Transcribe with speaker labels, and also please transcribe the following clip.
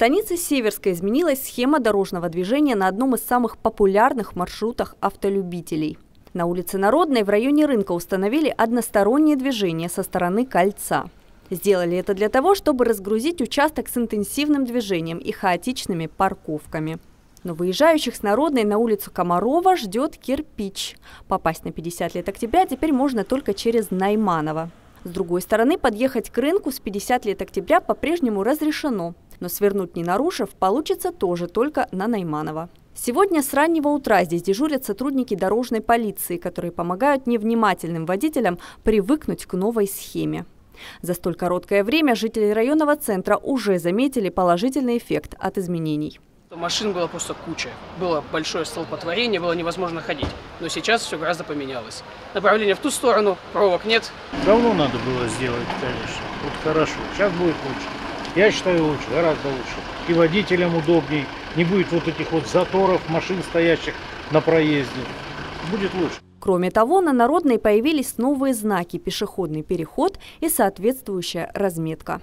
Speaker 1: станице Северской изменилась схема дорожного движения на одном из самых популярных маршрутах автолюбителей. На улице Народной в районе рынка установили одностороннее движение со стороны кольца. Сделали это для того, чтобы разгрузить участок с интенсивным движением и хаотичными парковками. Но выезжающих с Народной на улицу Комарова ждет кирпич. Попасть на 50 лет октября теперь можно только через Найманова. С другой стороны, подъехать к рынку с 50 лет октября по-прежнему разрешено. Но свернуть не нарушив, получится тоже только на Найманова. Сегодня с раннего утра здесь дежурят сотрудники дорожной полиции, которые помогают невнимательным водителям привыкнуть к новой схеме. За столь короткое время жители районного центра уже заметили положительный эффект от изменений.
Speaker 2: Машин было просто куча. Было большое столпотворение, было невозможно ходить. Но сейчас все гораздо поменялось. Направление в ту сторону, пробок нет.
Speaker 3: Давно надо было сделать, конечно. Вот хорошо. Сейчас будет лучше. Я считаю лучше, гораздо лучше. И водителям удобней. Не будет вот этих вот заторов машин, стоящих на проезде. Будет лучше.
Speaker 1: Кроме того, на Народной появились новые знаки – пешеходный переход и соответствующая разметка.